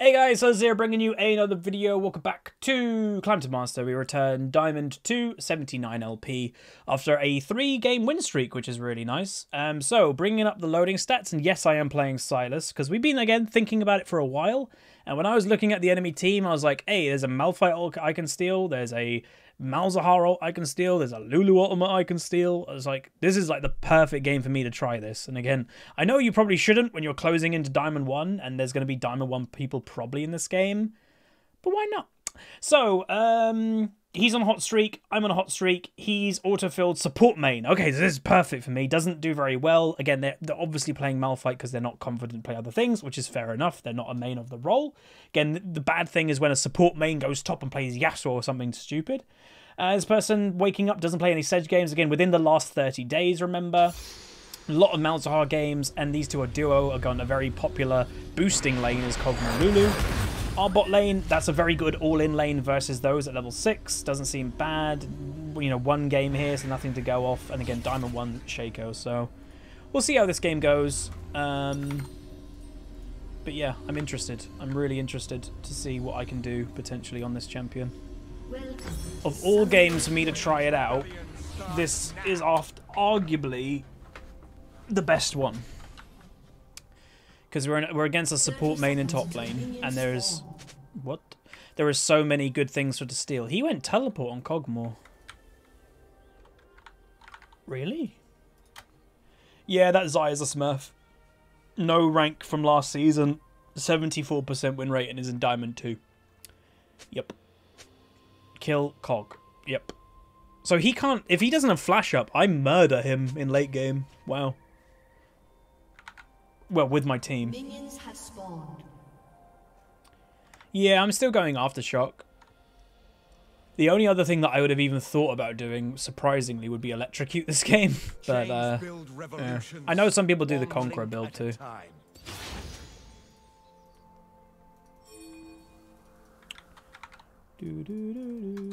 Hey guys, so here bringing you another video. Welcome back to Climb to Master. We return Diamond to 79 LP after a three game win streak, which is really nice. Um, so bringing up the loading stats, and yes, I am playing Sylas, because we've been again thinking about it for a while. And when I was looking at the enemy team, I was like, hey, there's a Malphite I can steal. There's a Malzahar I can steal. There's a Lulu ultimate I can steal. I was like, this is like the perfect game for me to try this. And again, I know you probably shouldn't when you're closing into Diamond 1, and there's going to be Diamond 1 people probably in this game. But why not? So, um, he's on a hot streak. I'm on a hot streak. He's auto-filled support main. Okay, so this is perfect for me. Doesn't do very well. Again, they're, they're obviously playing Malphite because they're not confident to play other things, which is fair enough. They're not a main of the role. Again, the bad thing is when a support main goes top and plays Yasuo or something stupid. Uh, this person waking up doesn't play any Sedge games. Again, within the last 30 days, remember. A lot of Malzahar games, and these two are duo, are gone a very popular boosting lane is Kog'Maw Lulu. Our bot lane, that's a very good all-in lane versus those at level 6. Doesn't seem bad. You know, one game here, so nothing to go off. And again, Diamond 1 Shaco, so we'll see how this game goes. Um, but yeah, I'm interested. I'm really interested to see what I can do potentially on this champion. Of all games for me to try it out, this is oft arguably the best one. Because we're, we're against a support main and top lane, and there's... What? There are so many good things for to steal. He went teleport on Kog'Maw. Really? Yeah, that a smurf. No rank from last season. 74% win rate and is in Diamond 2. Yep. Kill Kog. Yep. So he can't... If he doesn't have flash up, I murder him in late game. Wow. Well, with my team. Yeah, I'm still going Aftershock. The only other thing that I would have even thought about doing, surprisingly, would be electrocute this game. but uh, yeah. I know some people do the Conqueror build too. Again,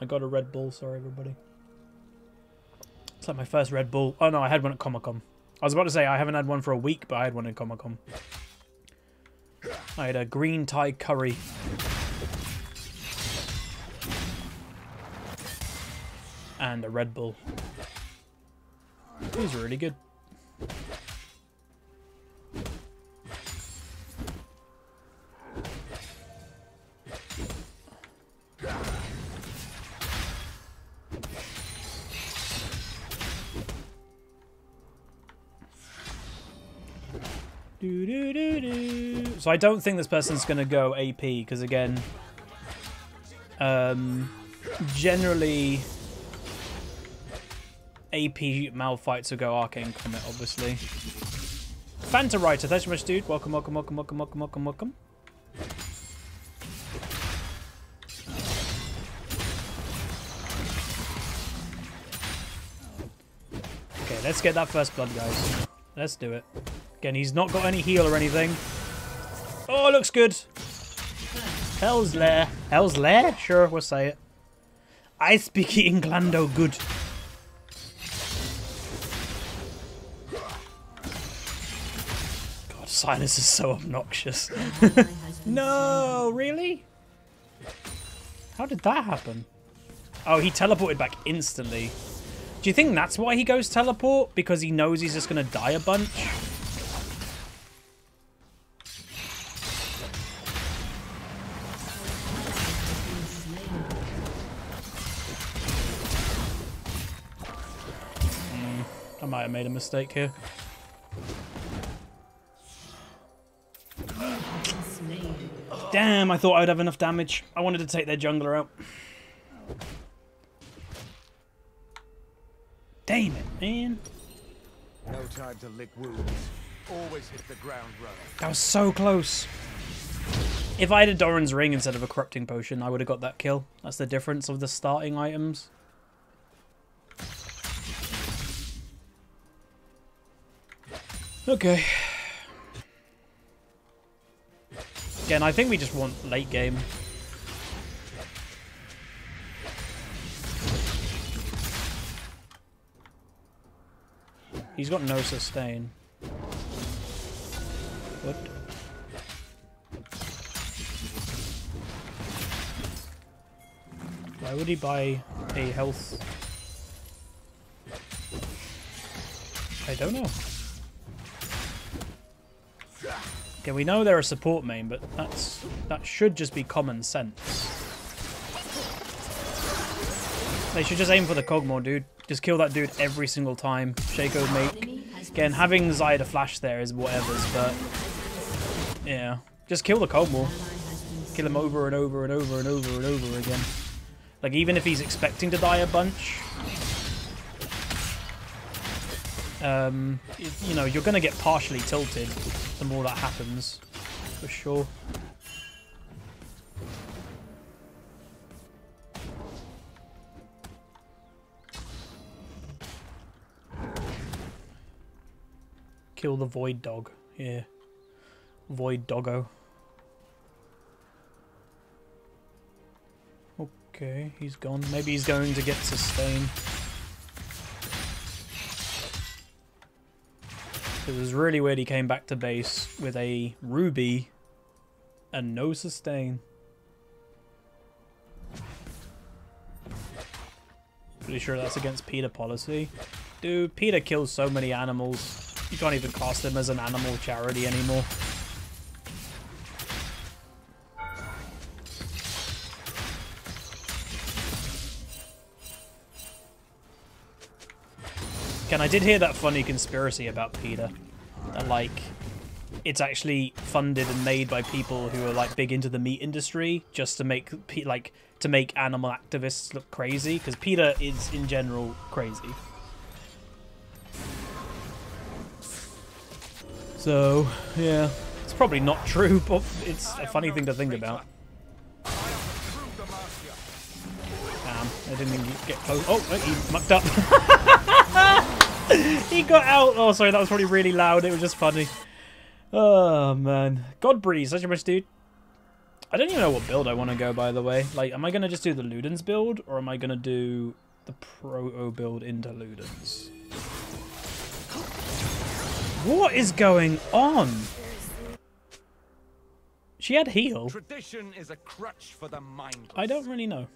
I got a Red Bull. Sorry, everybody. It's like my first Red Bull. Oh, no, I had one at Comic Con. I was about to say I haven't had one for a week, but I had one at Comic Con. I had a green Thai curry. And a Red Bull. These are really good. So I don't think this person's going to go AP because again, um, generally AP Malphites will go Arcane Comet, obviously. Fanta Writer, thanks so much, dude. Welcome, welcome, welcome, welcome, welcome, welcome, welcome. Okay, let's get that first blood, guys. Let's do it. Again, he's not got any heal or anything. Oh, looks good. Hell's Lair. Hell's Lair? Sure, we'll say it. I speak Englando good. God, Sylas is so obnoxious. no, really? How did that happen? Oh, he teleported back instantly. Do you think that's why he goes teleport? Because he knows he's just going to die a bunch? Have made a mistake here. Damn, I thought I'd have enough damage. I wanted to take their jungler out. Damn it, man. No time to lick wounds. Always hit the ground running. That was so close. If I had a Doran's Ring instead of a Corrupting Potion, I would have got that kill. That's the difference of the starting items. Okay. Again, I think we just want late game. He's got no sustain. What? Why would he buy a health? I don't know. Okay, we know they're a support main, but that's that should just be common sense. They should just aim for the Kog'Maw, dude. Just kill that dude every single time. Shaco make. Again, having Xayah flash there is whatever's, but yeah, just kill the Kog'Maw. Kill him over and over and over and over and over again. Like even if he's expecting to die a bunch, um, you know, you're going to get partially tilted the more that happens, for sure. Kill the void dog. Yeah. Void doggo. Okay, he's gone. Maybe he's going to get sustain. It was really weird he came back to base with a ruby and no sustain. Pretty sure that's against PETA policy. Dude, PETA kills so many animals. You can't even cast him as an animal charity anymore. And I did hear that funny conspiracy about PETA. That, like, it's actually funded and made by people who are, like, big into the meat industry just to make, like, to make animal activists look crazy. Because PETA is, in general, crazy. So, yeah. It's probably not true, but it's a funny thing to think about. Damn, I didn't even get close. Oh, he mucked up. he got out. Oh, sorry, that was probably really loud. It was just funny. Oh, man. God breeze, such a much dude. I don't even know what build I want to go, by the way. Like, am I going to just do the Ludens build, or am I going to do the Proto build into Ludens? What is going on? She had heal. Tradition is a crutch for the mind. I don't really know.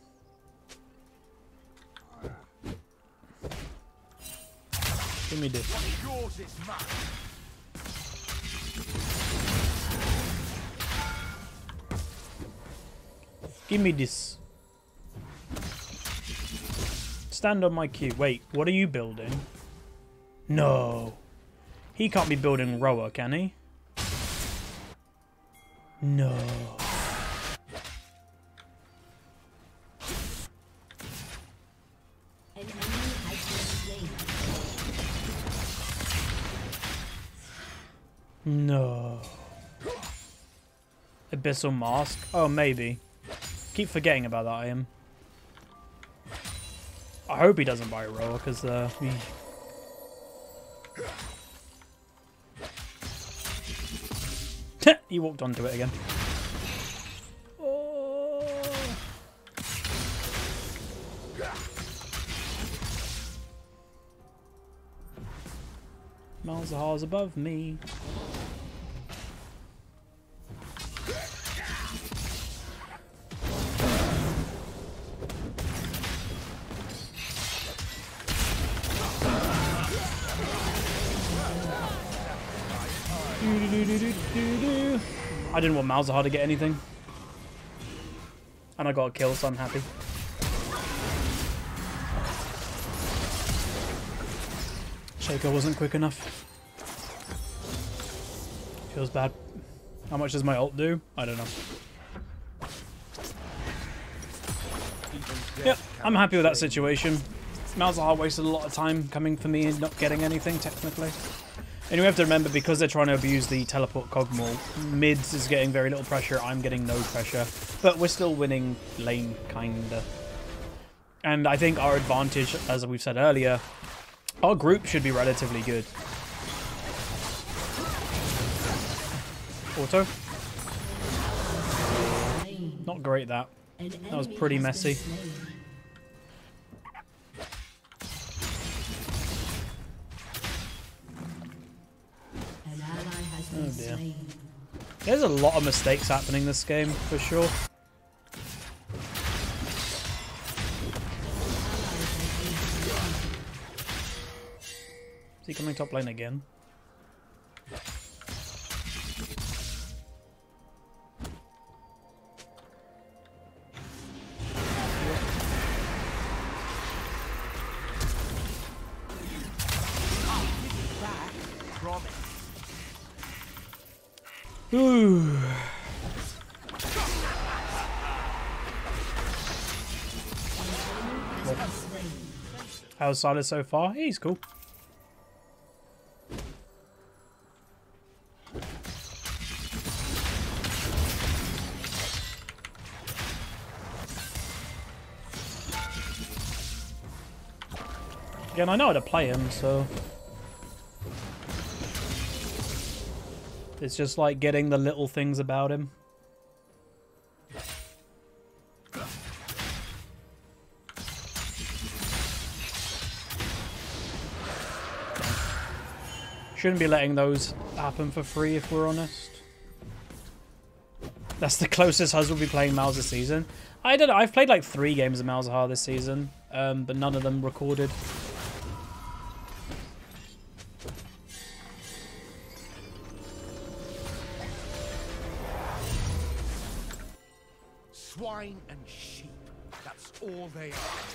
Give me this. Give me this. Stand on my queue. Wait, what are you building? No. He can't be building Roa, can he? No. No. Abyssal Mask? Oh, maybe. Keep forgetting about that item. I hope he doesn't buy Roa, because uh, he... he walked onto it again. Malzahar's above me. Didn't want Malzahar to get anything. And I got a kill, so I'm happy. Shaco wasn't quick enough. Feels bad. How much does my ult do? I don't know. Yep, I'm happy with that situation. Malzahar wasted a lot of time coming for me and not getting anything, technically. And you have to remember, because they're trying to abuse the teleport Kog'Maw, mids is getting very little pressure, I'm getting no pressure. But we're still winning lane, kinda. And I think our advantage, as we've said earlier, our group should be relatively good. Auto? Not great, that. That was pretty messy. Dear. There's a lot of mistakes happening this game, for sure. Is he coming top lane again? Ooh. How's Sylas so far? He's cool. Again, I know how to play him, so... It's just like getting the little things about him. Shouldn't be letting those happen for free if we're honest. That's the closest Huz will be playing Malzahar this season. I don't know, I've played like three games of Malzahar this season, um, but none of them recorded. All they are.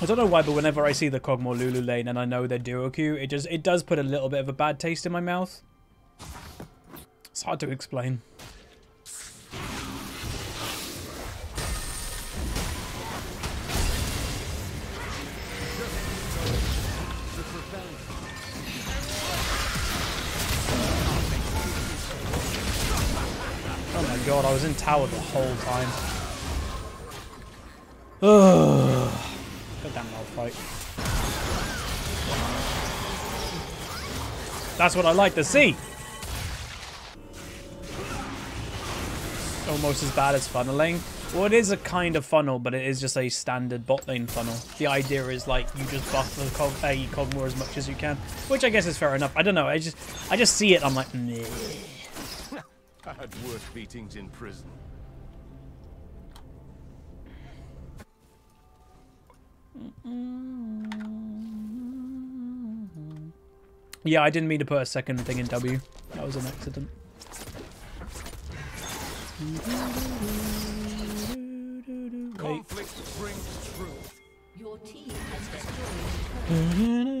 I don't know why, but whenever I see the Kog'Maw Lulu lane and I know they're duo queue, it just it does put a little bit of a bad taste in my mouth. It's hard to explain. God, I was in tower the whole time. Ugh. Goddamn well fight. That's what I like to see. Almost as bad as funneling. Well, it is a kind of funnel, but it is just a standard bot lane funnel. The idea is like you just buff the Kog uh, Kog'Maw as much as you can, which I guess is fair enough. I don't know. I just I just see it. I'm like, Meh. I had worse beatings in prison. yeah, I didn't mean to put a second thing in W. That was an accident. Conflict brings truth. Your team has destroyed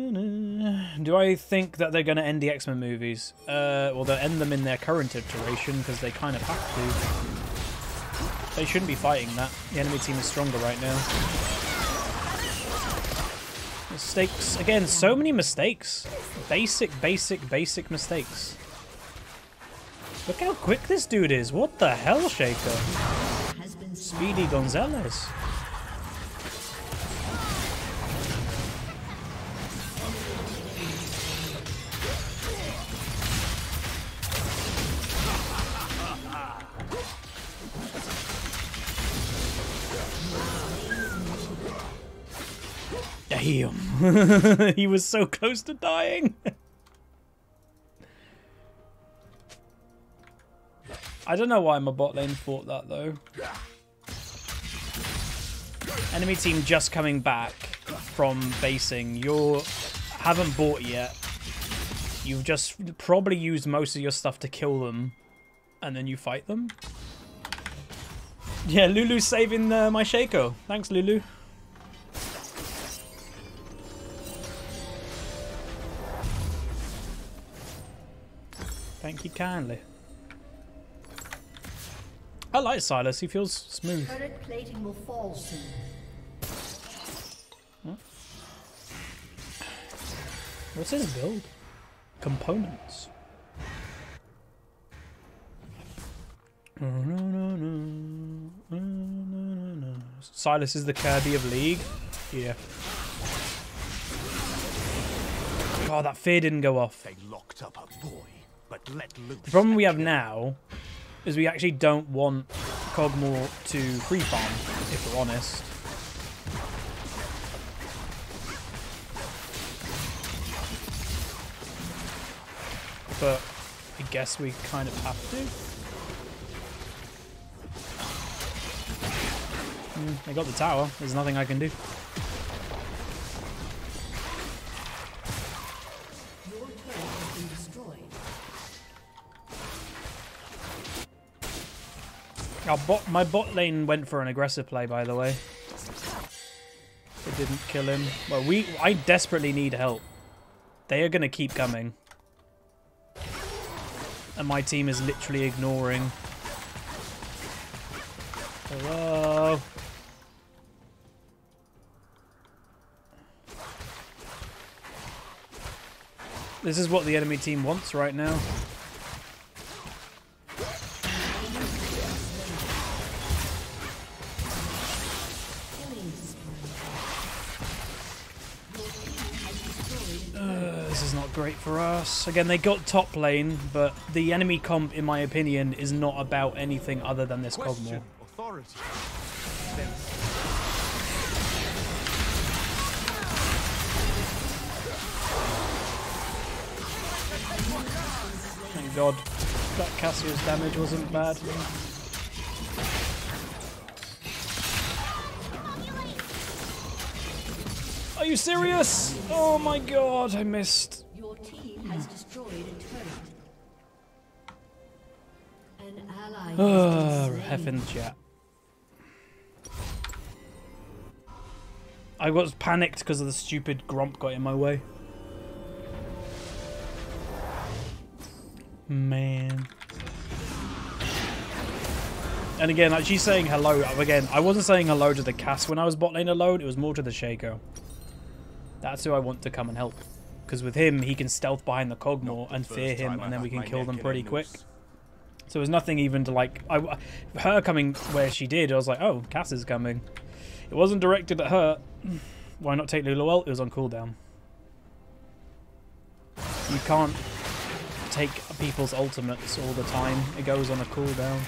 Do I think that they're going to end the X-Men movies? Uh, well, they'll end them in their current iteration because they kind of have to. They shouldn't be fighting that. The enemy team is stronger right now. Mistakes. Again, so many mistakes. Basic, basic, basic mistakes. Look how quick this dude is. What the hell, Shaco? Speedy Gonzalez. he was so close to dying. I don't know why my bot lane fought that though. Enemy team just coming back from basing. You haven't bought yet. You've just probably used most of your stuff to kill them, and then you fight them. Yeah, Lulu's saving uh, my Shaco. Thanks, Lulu. You kindly. I like Sylas. He feels smooth. turret plating will fall soon. What's his build? Components. Sylas is the Kirby of League. Yeah. God, that fear didn't go off. They locked up a boy, but let loose. The problem we have now is we actually don't want Kog'Maw to free farm, if we're honest. but I guess we kind of have to. Mm, I got the tower. There's nothing I can do. Our bot, my bot lane went for an aggressive play, by the way. It didn't kill him. Well, we I desperately need help. They are going to keep coming. And my team is literally ignoring. Hello? This is what the enemy team wants right now. For us. Again, they got top lane, but the enemy comp, in my opinion, is not about anything other than this Question Kog'Maw. Thank God that Cass's damage wasn't bad. Are you serious? Oh my god, I missed. An ally has been Hef slain. in the chat. I was panicked because of the stupid grump got in my way. Man. And again, like she's saying hello. Again, I wasn't saying hello to the cast when I was bot lane alone. It was more to the Shaco. That's who I want to come and help. Because with him, he can stealth behind the Kog'Maw and fear him, and then we can kill them pretty quick. So it was nothing even to like I, her coming where she did. I was like, oh, Cass is coming. It wasn't directed at her. Why not take Lulu? Well, it was on cooldown. You can't take people's ultimates all the time. It goes on a cooldown.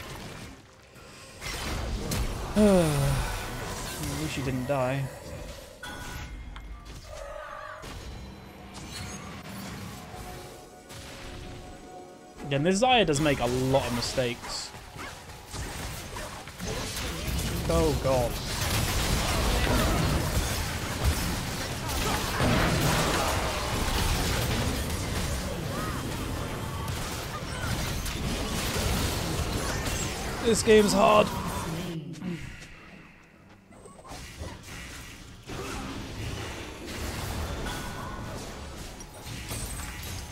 At least she didn't die. Again, this Xayah does make a lot of mistakes. Oh god. This game's hard.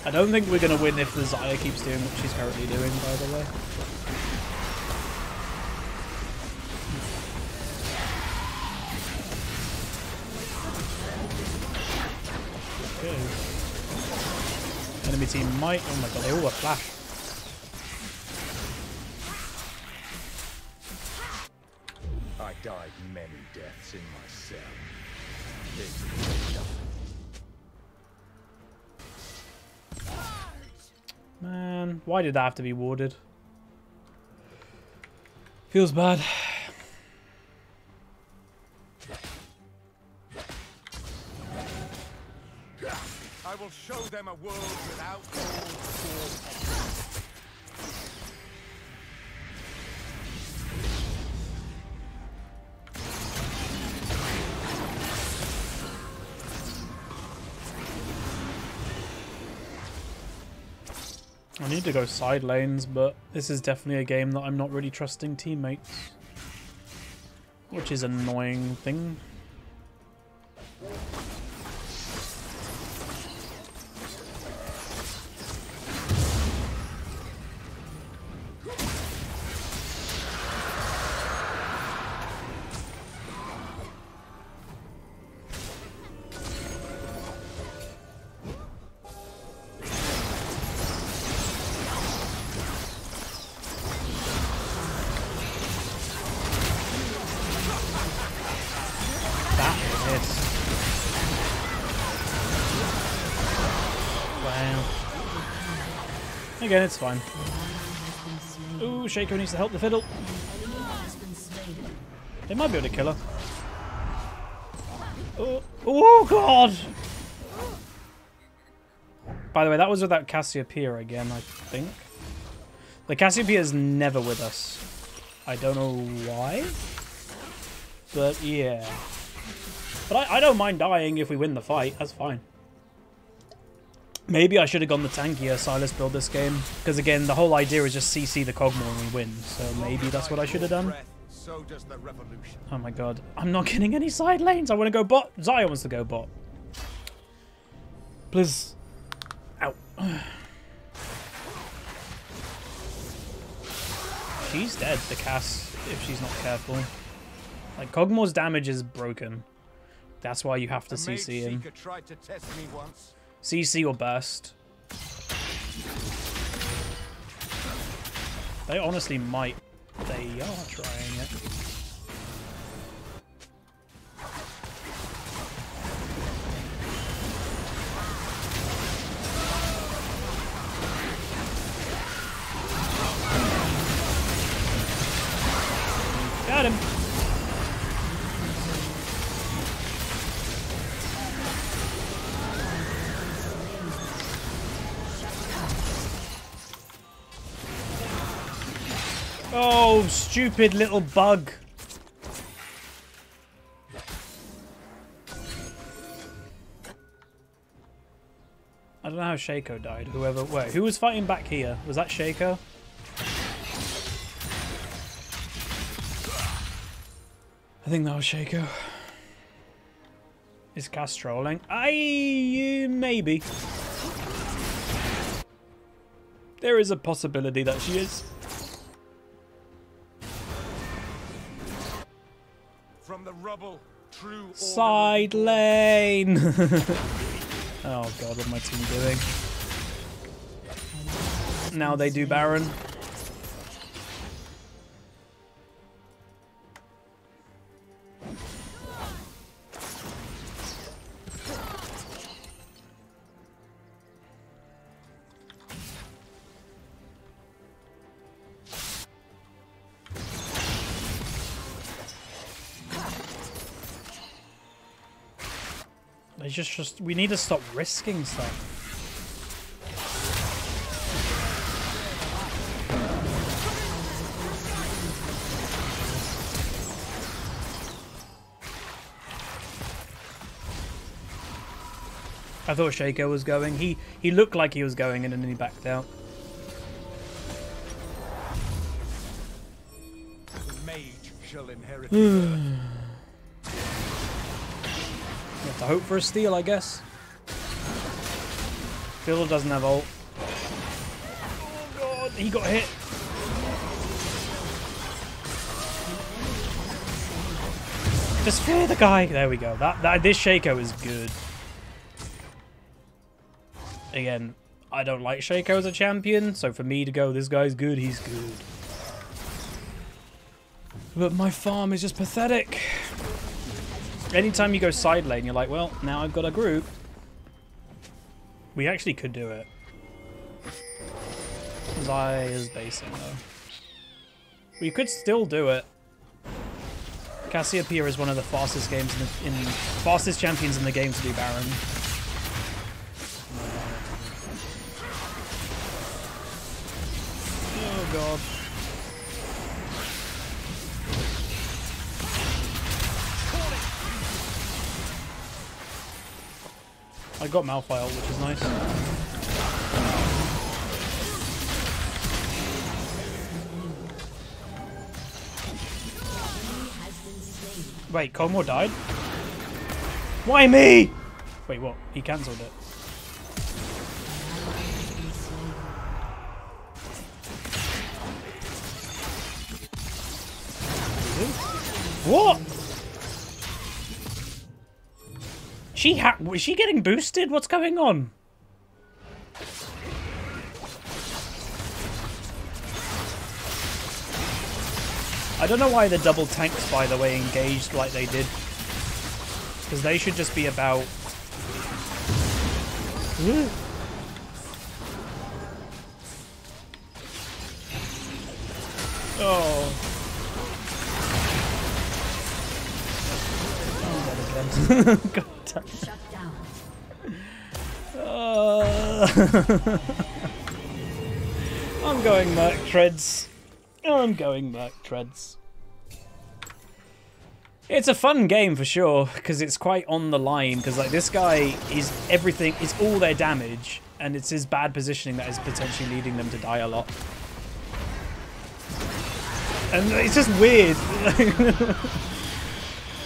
I don't think we're going to win if the Xayah keeps doing what she's currently doing, by the way. Enemy team might. Oh my god, they all have flash. Why did that have to be warded? Feels bad. I will show them a world without all war. Need to go side lanes, but this is definitely a game that I'm not really trusting teammates. Which is an annoying thing. Wow. Again, it's fine. Ooh, Shaco needs to help the fiddle. They might be able to kill her. Oh, oh God! By the way, that was without Cassiopeia again, I think. The Cassiopeia is never with us. I don't know why. But yeah. But I, I don't mind dying if we win the fight. That's fine. Maybe I should have gone the tankier Sylas build this game. Because again, the whole idea is just CC the Kog'Maw and we win. So maybe that's what I should have done. Breath, So does the revolution. Oh my god. I'm not getting any side lanes. I want to go bot. Xayah wants to go bot. Please. Ow. She's dead, the Cass, if she's not careful. Like, Kog'Maw's damage is broken. That's why you have to CC him. CC or burst. They honestly might. They are trying it. Stupid little bug. I don't know how Shaco died. Whoever, wait, who was fighting back here? Was that Shaco? I think that was Shaco. Is Cass trolling? I maybe. There is a possibility that she is. From the rubble, true Side lane. oh god, what my team doing? Now they do Baron. Just, just we need to stop risking stuff. I thought Shaco was going. He he looked like he was going and then he backed out. The mage shall inherit hope for a steal, I guess. Fiddle doesn't have ult. Oh god, he got hit. Just fear the guy. There we go. That that this Shaco is good. Again, I don't like Shaco as a champion, so for me to go, this guy's good, he's good. But my farm is just pathetic. Anytime you go side lane, you're like, well, now I've got a group. We actually could do it. Xayah's basing, though. We could still do it. Cassiopeia is one of the fastest games in, the, in fastest champions in the game to do Baron. Oh god. I got Malphite, which is nice. Wait, Kog'Maw died? Why me? Wait, what? He cancelled it. What? She ha- was she getting boosted? What's going on? I don't know why the double tanks, by the way, engaged like they did. Because they should just be about... Oh. I'm. God damn. Shut down. Uh, I'm going Merc Treads. I'm going Merc Treads. It's a fun game for sure because it's quite on the line because like this guy is everything it's all their damage and it's his bad positioning that is potentially leading them to die a lot. And it's just weird.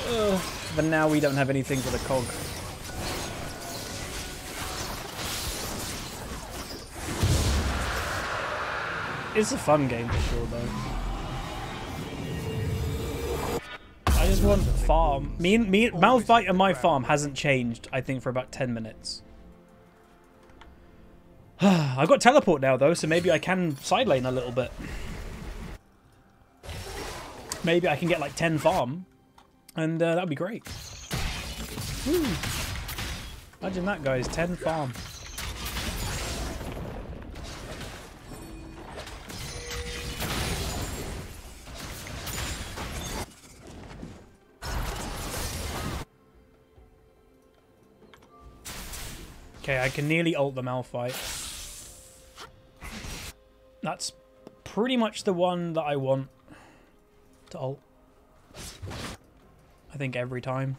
Ugh. but now we don't have anything for the Kog. It's a fun game for sure though. I just want farm. Me and me Malphite and my farm hasn't changed, I think, for about ten minutes. I've got teleport now though, so maybe I can side lane a little bit. Maybe I can get like 10 farm, and uh, that'd be great. Woo. Imagine that, guys, 10 farm. Okay, I can nearly ult the Malphite. That's pretty much the one that I want to ult. I think every time.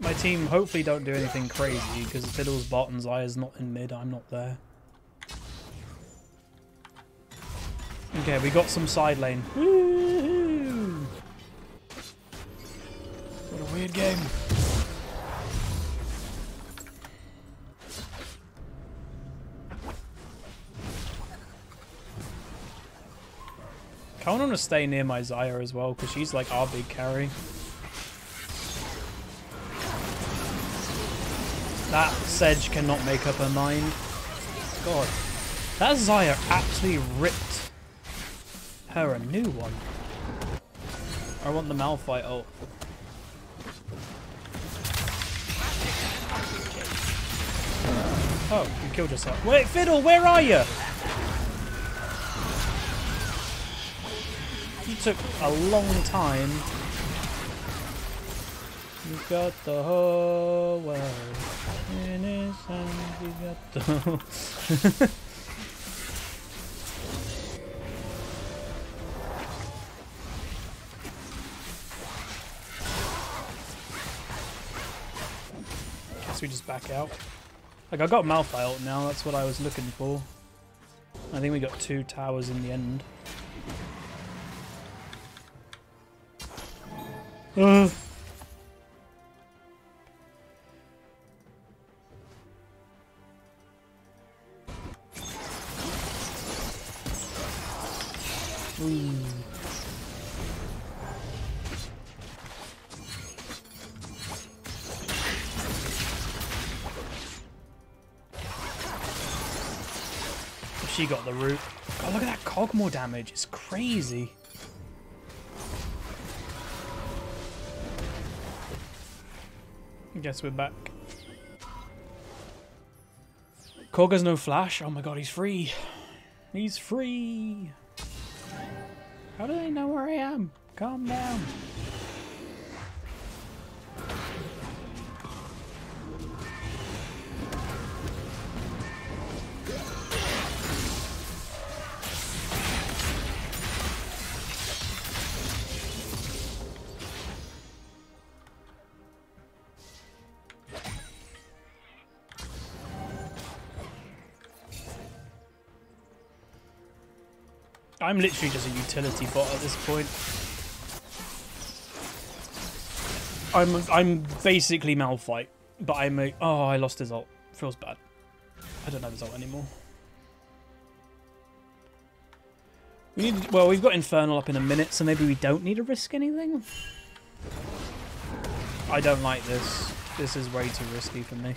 My team hopefully don't do anything crazy because Fiddle's bot and Xayah's not in mid, I'm not there. Okay, we got some side lane. What a weird game. I want to stay near my Xayah as well, because she's like our big carry. That Sedge cannot make up her mind. God. That Xayah actually ripped her a new one. I want the Malphite ult. Oh, you killed yourself. Wait, Fiddle, where are you? Took a long time. You got the whole world in his hands. You got the whole... Guess we just back out. Like, I got Malphite now, that's what I was looking for. I think we got two towers in the end. Ooh. She got the root. God, look at that Kog'Maw damage. It's crazy. Guess we're back. Kog has no flash. Oh my god, he's free. He's free. How do they know where I am? Calm down. I'm literally just a utility bot at this point. I'm I'm basically Malphite, but I'm a oh I lost his ult. Feels bad. I don't have his ult anymore. We need well we've got Infernal up in a minute, so maybe we don't need to risk anything. I don't like this. This is way too risky for me.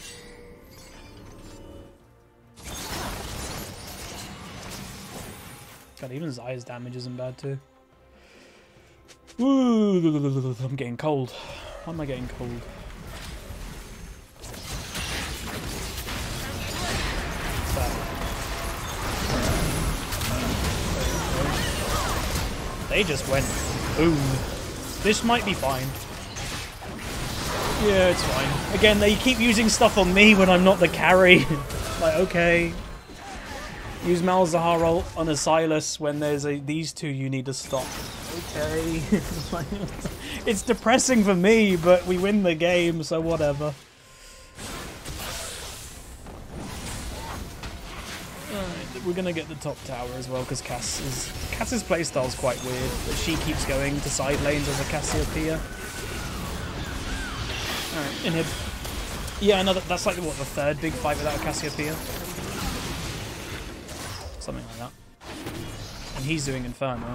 God, even Xayah's damage isn't bad too. Ooh, I'm getting cold. Why am I getting cold? They just went boom. This might be fine. Yeah, it's fine. Again, they keep using stuff on me when I'm not the carry. like, okay. Use Malzahar ult on a Sylas when there's a these two you need to stop. Okay. It's depressing for me, but we win the game, so whatever. Alright, we're gonna get the top tower as well because Cass is Cass's playstyle's quite weird, but she keeps going to side lanes as a Cassiopeia. Alright, inhib. Yeah, another that's like what the third big fight without a Cassiopeia. Something like that. And he's doing Inferno.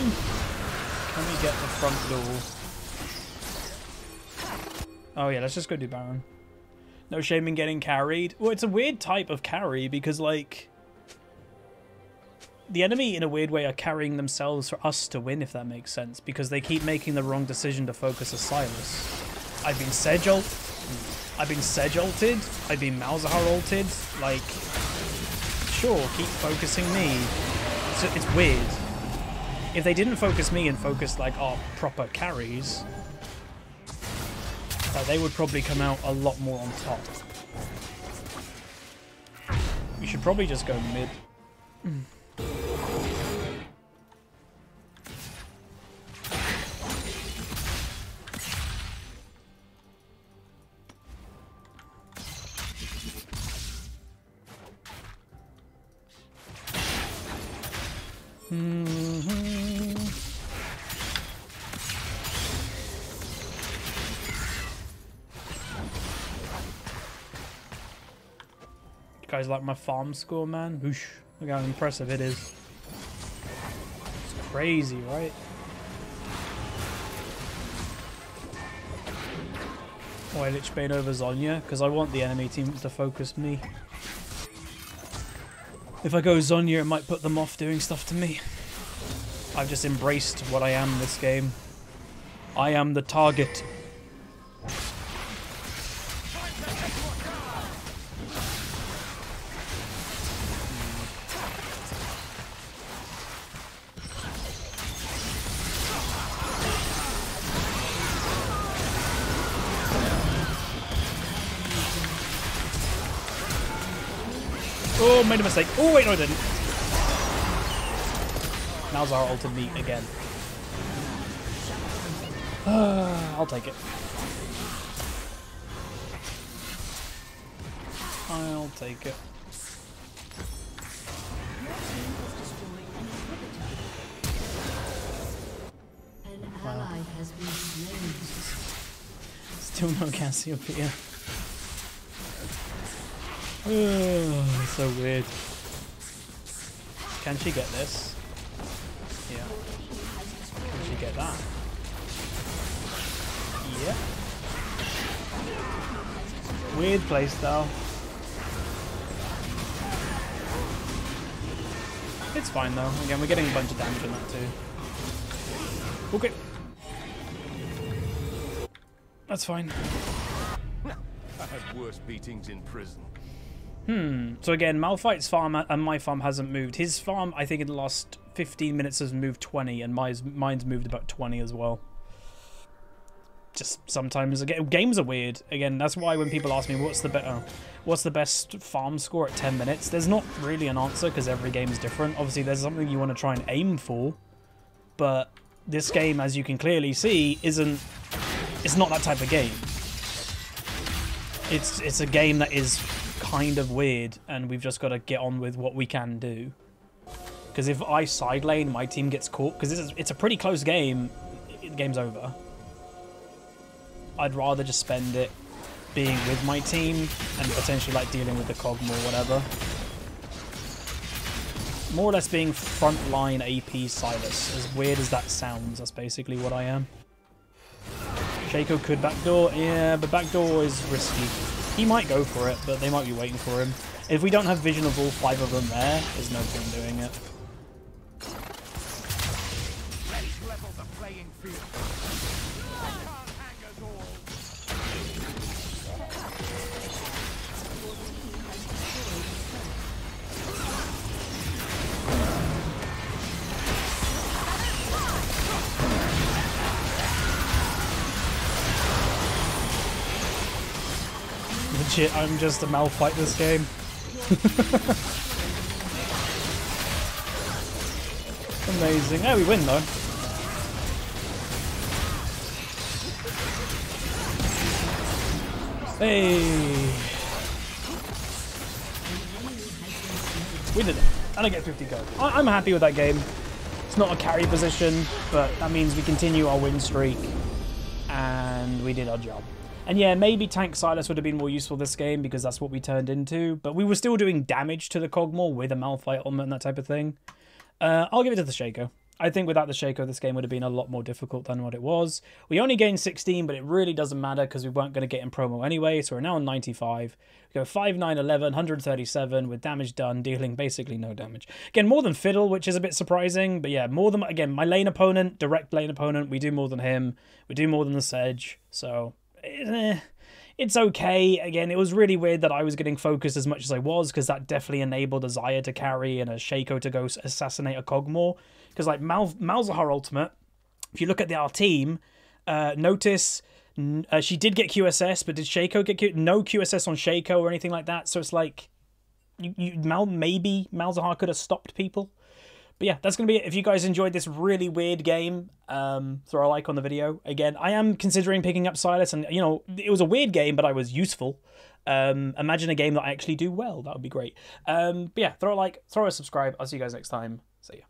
Mm. Can we get the front door? Oh yeah, let's just go do Baron. No shame in getting carried. Well, it's a weird type of carry because, like, the enemy, in a weird way, are carrying themselves for us to win, if that makes sense, because they keep making the wrong decision to focus a Sylas. I've been Sedge ult. I've been Sedge ulted. I've been Malzahar ulted. Like, sure, keep focusing me. It's, it's weird. If they didn't focus me and focus, like, our proper carries, uh, they would probably come out a lot more on top. We should probably just go mid. You like my farm score, man? Whoosh. Look how impressive it is. It's crazy, right? Why Lich Bane over Zhonya? Because I want the enemy team to focus me. If I go Zhonya, it might put them off doing stuff to me. I've just embraced what I am this game. I am the target. Oh, made a mistake. Oh, wait, no, I didn't. Malzahar ulted me again. I'll take it. I'll take it. An ally has been slain. Still no Cassiopeia. So weird. Can she get this? Yeah. Can she get that? Yeah. Weird playstyle. It's fine though. Again, we're getting a bunch of damage on that too. Okay. That's fine. I had worse beatings in prison. Hmm. So again, Malphite's farm and my farm hasn't moved. His farm, I think, in the last 15 minutes has moved 20, and mine's, mine's moved about 20 as well. Just sometimes, again, games are weird. Again, that's why when people ask me what's the better, what's the best farm score at 10 minutes, there's not really an answer because every game is different. Obviously, there's something you want to try and aim for, but this game, as you can clearly see, isn't. It's not that type of game. It's it's a game that is kind of weird, and we've just got to get on with what we can do. Because if I side lane, my team gets caught. Because it's, a pretty close game. The game's over. I'd rather just spend it being with my team and potentially like dealing with the Kog'Maw or whatever. More or less being frontline AP Sylas. As weird as that sounds, that's basically what I am. Shaco could backdoor, yeah, but backdoor is risky. He might go for it, but they might be waiting for him. If we don't have vision of all five of them there, there's no point doing it. Legit, I'm just a Malphite this game. Amazing. Oh, we win though. Hey. We did it. And I get 50 gold. I I'm happy with that game. It's not a carry position, but that means we continue our win streak. And we did our job. And yeah, maybe Tank Sylas would have been more useful this game because that's what we turned into. But we were still doing damage to the Kog'Maw with a Malphite helmet and that type of thing. Uh, I'll give it to the Shaco. I think without the Shaco, this game would have been a lot more difficult than what it was. We only gained 16, but it really doesn't matter because we weren't going to get in promo anyway. So we're now on 95. We go 5, 9, 11, 137 with damage done, dealing basically no damage. Again, more than Fiddle, which is a bit surprising. But yeah, more than, again, my lane opponent, direct lane opponent, we do more than him. We do more than the Sedge. So, it's okay. Again, it was really weird that I was getting focused as much as I was because that definitely enabled a Xayah to carry and a Shaco to go assassinate a Kog'Maw. Because like Mal- Malzahar Ultimate, if you look at the, our team, uh, notice uh, she did get QSS, but did Shaco get Q- no QSS on Shaco or anything like that? So it's like you, you Mal maybe Malzahar could have stopped people. But yeah, that's going to be it. If you guys enjoyed this really weird game, um, throw a like on the video. Again, I am considering picking up Sylas, and, you know, it was a weird game, but I was useful. Um, imagine a game that I actually do well. That would be great. Um, but yeah, throw a like, throw a subscribe. I'll see you guys next time. See ya.